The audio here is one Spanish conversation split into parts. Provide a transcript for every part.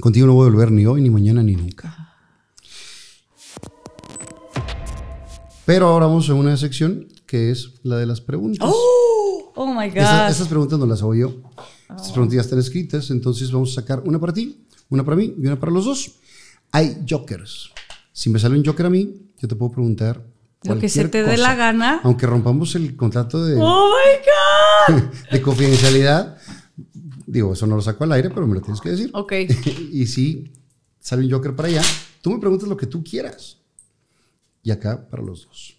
Contigo no voy a volver ni hoy, ni mañana, ni nunca. Pero ahora vamos a una sección que es la de las preguntas. Oh, oh my God. Esas, esas preguntas no las hago yo. Estas preguntas están escritas, entonces vamos a sacar una para ti, una para mí y una para los dos. Hay jokers. Si me sale un joker a mí, yo te puedo preguntar. Lo que se te dé cosa. la gana. Aunque rompamos el contrato de, Oh my God. de confidencialidad, digo, eso no lo saco al aire, pero me lo tienes que decir. Ok. y si sale un Joker para allá, tú me preguntas lo que tú quieras. Y acá para los dos.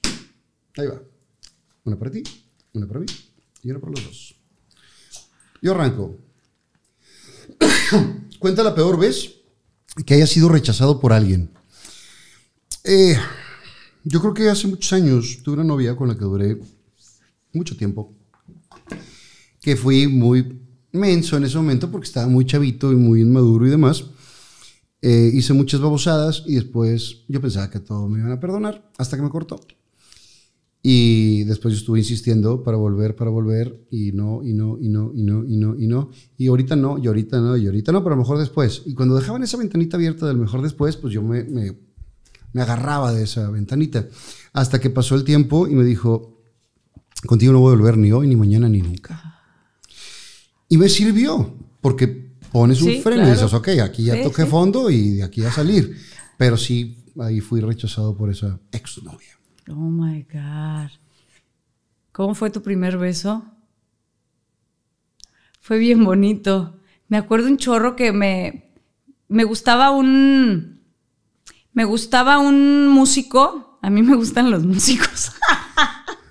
Ahí va. Una para ti, una para mí y una para los dos. Yo arranco. Cuenta la peor vez que haya sido rechazado por alguien. Eh, yo creo que hace muchos años tuve una novia con la que duré mucho tiempo. Que fui muy menso en ese momento porque estaba muy chavito y muy inmaduro y demás. Eh, hice muchas babosadas y después yo pensaba que todo me iban a perdonar hasta que me cortó. Y después yo estuve insistiendo para volver, para volver, y no, y no, y no, y no, y no, y no. Y ahorita no, y ahorita no, y ahorita no, pero a lo mejor después. Y cuando dejaban esa ventanita abierta del mejor después, pues yo me, me, me agarraba de esa ventanita. Hasta que pasó el tiempo y me dijo, contigo no voy a volver ni hoy, ni mañana, ni nunca. Y me sirvió, porque pones un Sí, freno y dices, ok, aquí ya Sí, toqué sí. fondo y de aquí a salir. Pero sí, ahí fui rechazado por esa exnovia. Oh my God. ¿Cómo fue tu primer beso? Fue bien bonito. Me acuerdo un chorro que me, me gustaba un. Me gustaba un músico. A mí me gustan los músicos.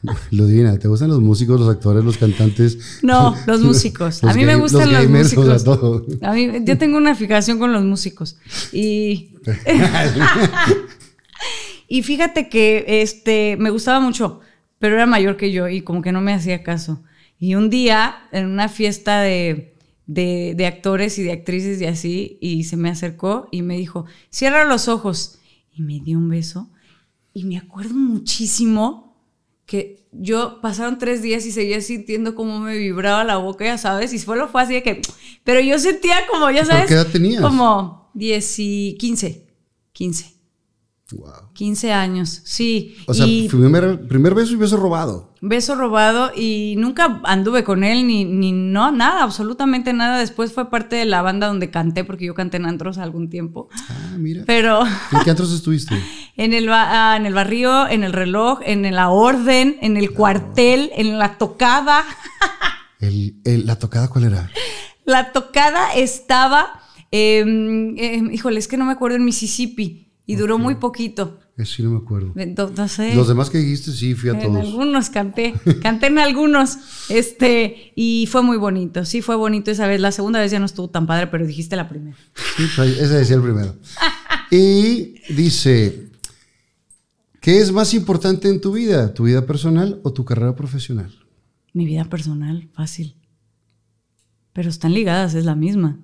Lo divina, ¿te gustan los músicos, los actores, los cantantes? No, los músicos. A mí me gustan los gamers, o sea, músicos. todo. A mí, yo tengo una fijación con los músicos. Y, y fíjate que este, me gustaba mucho, pero era mayor que yo y como que no me hacía caso. Y un día, en una fiesta de, de, de actores y de actrices y así, y se me acercó y me dijo, cierra los ojos. Y me dio un beso. Y me acuerdo muchísimo que yo pasaron tres días y seguía sintiendo cómo me vibraba la boca, ya sabes, y solo fue así de que, pero yo sentía como, ya ¿Pero sabes, qué edad tenías? como 10 y 15, 15, Wow. 15 años, sí. O sea, y primer, primer beso y beso robado. beso robado y nunca anduve con él ni, ni no, nada, absolutamente nada. Después fue parte de la banda donde canté, porque yo canté en antros algún tiempo, Ah, mira. pero ¿En qué antros estuviste? en el, ba- ah, en el barrio, en el reloj, en la orden, en el cuartel, en la tocada. El, el- ¿La tocada cuál era? La tocada estaba, eh, eh, híjole, es que no me acuerdo, en Mississippi y duró muy poquito. Sí no me acuerdo. No, no sé. Los demás que dijiste, sí, fui a en todos. algunos canté, canté en algunos, este, y fue muy bonito, sí fue bonito esa vez. La segunda vez ya no estuvo tan padre, pero dijiste la primera. Sí, pues, ese decía el primero. Y dice, ¿qué es más importante en tu vida? ¿Tu vida personal o tu carrera profesional? Mi vida personal, fácil. Pero están ligadas, es la misma.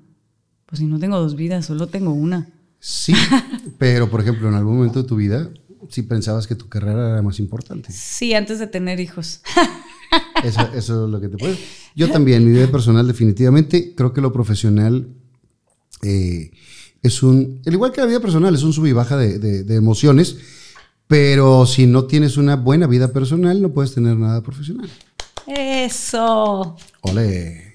Pues si no tengo dos vidas, solo tengo una. Sí, pero por ejemplo, en algún momento de tu vida, sí pensabas que tu carrera era más importante. Sí, antes de tener hijos. Eso, eso es lo que te puede. Yo también, mi vida personal, definitivamente, creo que lo profesional eh, es un. El igual que la vida personal, es un sub y baja de, de- de emociones, pero si no tienes una buena vida personal, no puedes tener nada profesional. Eso. Ole.